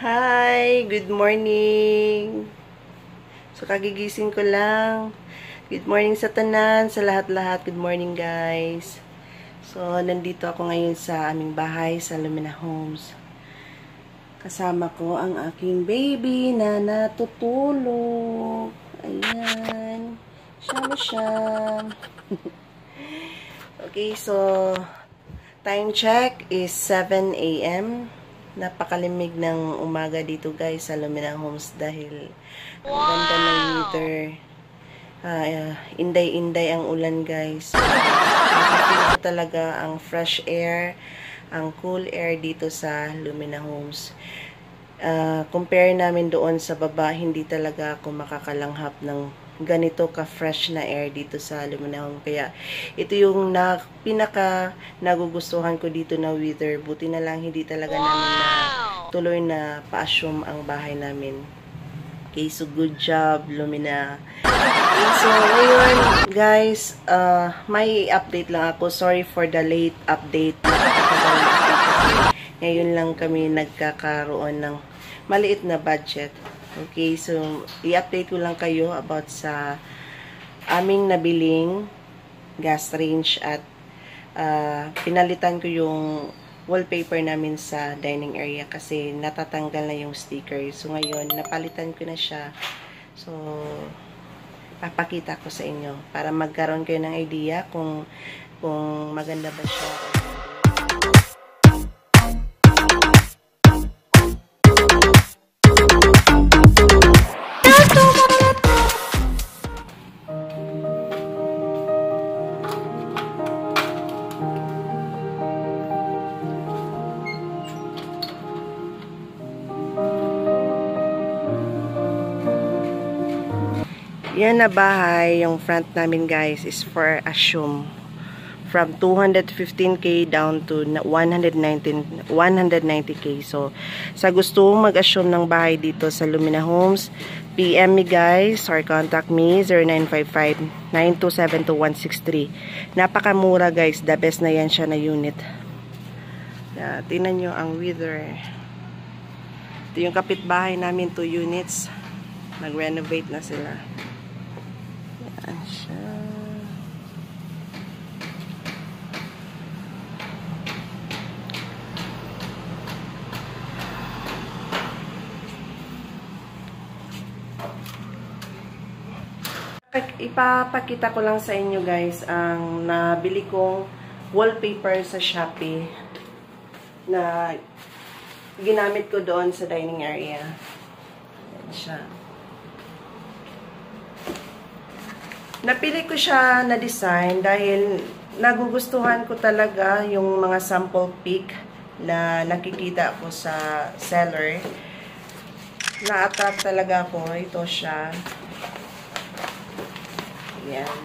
Hi! Good morning! So, kagigising ko lang. Good morning sa tanan, sa lahat-lahat. Good morning, guys. So, nandito ako ngayon sa aming bahay, sa Lumina Homes. Kasama ko ang aking baby na natutulog. Ayan. Siyam siyam. okay, so, time check is 7 a.m napakalimig ng umaga dito guys sa Lumina Homes dahil wow. ganda ng weather. Uh, inday-inday ang ulan guys. Talaga ang fresh air, ang cool air dito sa Lumina Homes. Uh, compare namin doon sa baba, hindi talaga ako makakalanghap ng ganito ka-fresh na air dito sa Luminaw. Kaya ito yung na, pinaka nagugustuhan ko dito na weather. Buti na lang hindi talaga wow! namin na tuloy na pa-assume ang bahay namin. Okay, so good job, Lumina. So ngayon, guys, uh, may update lang ako. Sorry for the late update. Ngayon lang kami nagkakaroon ng maliit na budget Okay, so i-update ko lang kayo about sa aming nabiling gas range at uh, pinalitan ko yung wallpaper namin sa dining area kasi natatanggal na yung sticker. So ngayon, napalitan ko na siya. So, papakita ko sa inyo para magkaroon kayo ng idea kung kung maganda ba siya. Yan na bahay, yung front namin guys is for assume from 215k down to 119 190k. So sa gusto mag-assume ng bahay dito sa Lumina Homes, PM me guys or contact me 0955-9272-163. Napakamura guys, the best na yan siya na unit. Yeah, tingnan nyo ang weather. Ito yung kapitbahay namin, 2 units. Nag-renovate na sila. Ayan siya. Ipapakita ko lang sa inyo guys ang nabili kong wallpaper sa Shopee na ginamit ko doon sa dining area. Ayan siya. Napili ko siya na design dahil nagugustuhan ko talaga yung mga sample pic na nakikita ko sa seller. Na-attract talaga ako. Ito siya. Yan.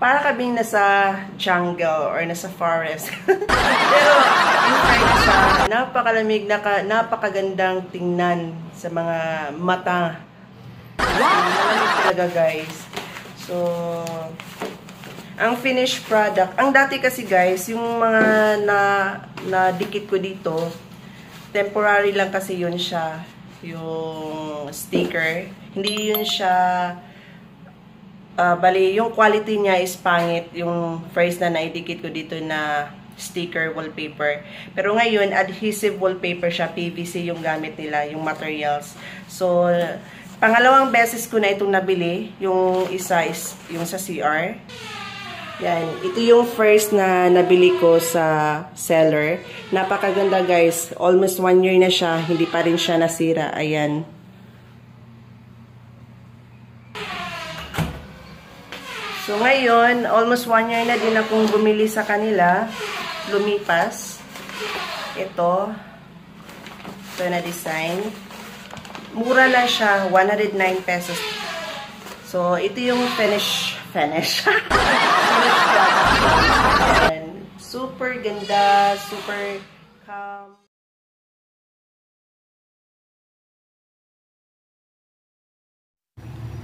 Para kaming nasa jungle or nasa forest. Pero, siya, napakalamig, naka, napakagandang tingnan sa mga mata. Wow! Malamig talaga, guys. So, ang finished product, ang dati kasi guys, yung mga na, na dikit ko dito, temporary lang kasi yun siya, yung sticker. Hindi yun siya, uh, bali, yung quality niya is pangit, yung first na naidikit ko dito na sticker wallpaper. Pero ngayon, adhesive wallpaper siya, PVC yung gamit nila, yung materials. So, Pangalawang beses ko na itong nabili. Yung isa is yung sa CR. Yan. Ito yung first na nabili ko sa seller. Napakaganda guys. Almost one year na siya. Hindi pa rin siya nasira. Ayan. So ngayon, almost one year na din akong bumili sa kanila. Lumipas. Ito. Ito na design. Mura lang siya, 109 pesos. So, ito yung finish, finish. finish Super ganda, super calm.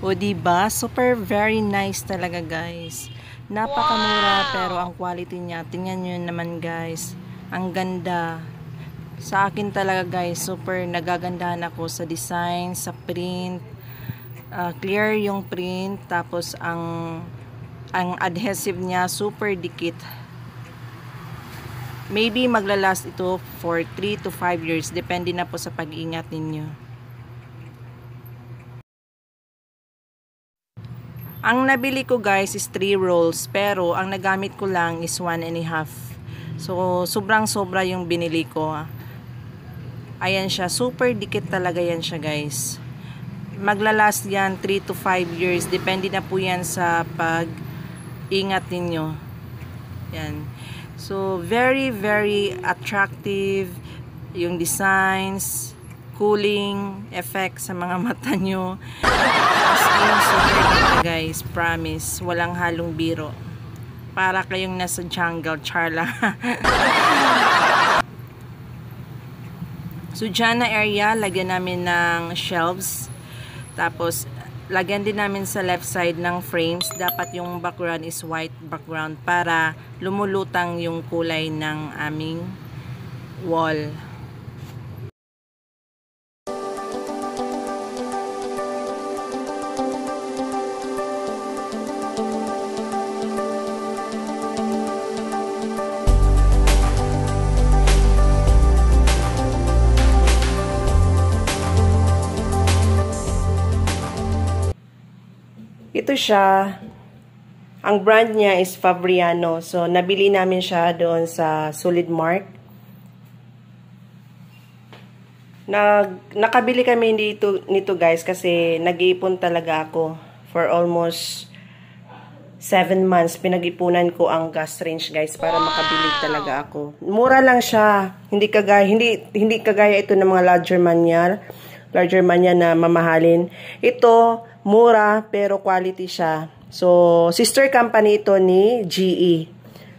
O, diba? Super very nice talaga, guys. Napakamura, wow! pero ang quality niya, tingnan nyo naman, guys. Ang ganda. Sa akin talaga guys, super nagagandahan ako sa design, sa print. Uh, clear yung print, tapos ang ang adhesive niya super dikit. Maybe maglalast ito for 3 to 5 years, depende na po sa pag-iingat ninyo. Ang nabili ko guys is 3 rolls, pero ang nagamit ko lang is 1 and a half. So, sobrang sobra yung binili ko. Ayan siya, super dikit talaga yan siya guys. Maglalast yan 3 to 5 years, depende na po yan sa pag-ingat ninyo. Yan. So, very, very attractive yung designs, cooling effect sa mga mata nyo. Guys. Promise. Walang halong biro. Para kayong nasa jungle. Charla. so, dyan na area, lagyan namin ng shelves. Tapos, lagyan din namin sa left side ng frames, dapat yung background is white background para lumulutang yung kulay ng aming wall. Ito siya. Ang brand niya is Fabriano. So, nabili namin siya doon sa Solid Mark. Nag, nakabili kami dito, nito guys kasi nag-iipon talaga ako for almost 7 months. Pinag-ipunan ko ang gas range guys para makabili talaga ako. Mura lang siya. Hindi kagaya, hindi, hindi kagaya ito ng mga larger manyar. Larger manya na mamahalin. Ito, mura pero quality siya. So, sister company ito ni GE.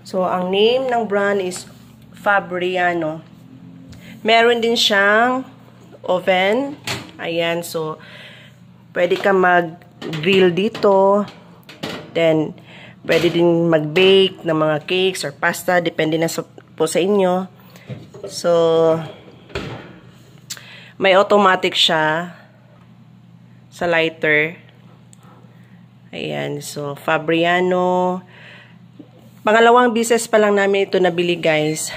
So, ang name ng brand is Fabriano. Meron din siyang oven. Ayan, so, pwede ka mag-grill dito. Then, pwede din mag-bake ng mga cakes or pasta. Depende na sa, po sa inyo. So, may automatic siya sa lighter. Ayan, so Fabriano. Pangalawang business pa lang namin ito nabili guys.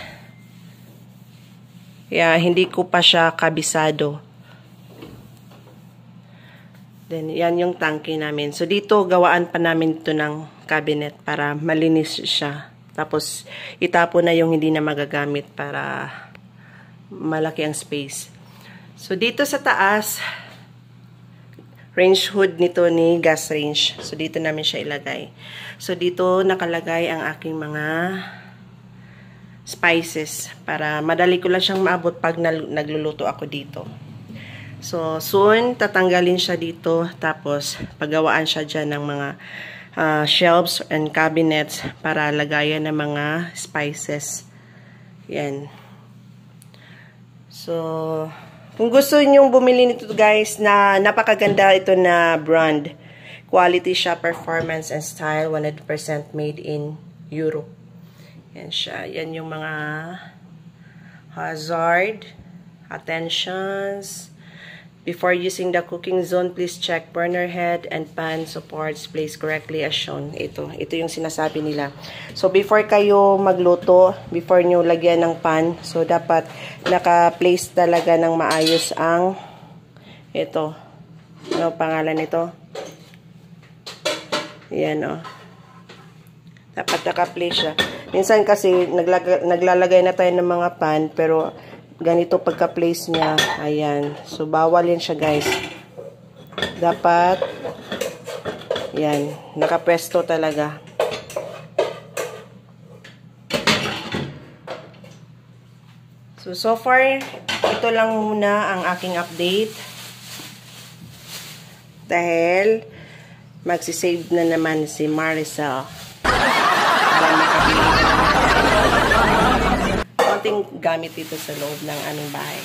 Kaya hindi ko pa siya kabisado. Then, yan yung tangke namin. So, dito, gawaan pa namin ito ng cabinet para malinis siya. Tapos, itapo na yung hindi na magagamit para malaki ang space. So, dito sa taas, range hood nito ni gas range. So, dito namin siya ilagay. So, dito nakalagay ang aking mga spices para madali ko lang siyang maabot pag nagluluto ako dito. So, soon, tatanggalin siya dito. Tapos, paggawaan siya dyan ng mga uh, shelves and cabinets para lagayan ng mga spices. Yan. So, kung gusto niyo bumili nito guys, na napakaganda ito na brand. Quality siya, performance and style, 100% made in Europe. Yan siya. Yan yung mga hazard, attentions, Before using the cooking zone, please check burner head and pan supports placed correctly as shown. Ito, ito yung sinasabi nila. So, before kayo magluto, before nyo lagyan ng pan, so dapat naka-place talaga ng maayos ang ito. Ano pangalan nito? Yan, o. Oh. Dapat naka-place siya. Minsan kasi naglalagay na tayo ng mga pan, pero ganito pagka-place niya. Ayan. So, bawal yan siya, guys. Dapat, yan, nakapresto talaga. So, so far, ito lang muna ang aking update. Dahil, magsisave na naman si Maricel. Para konting gamit dito sa loob ng aming bahay.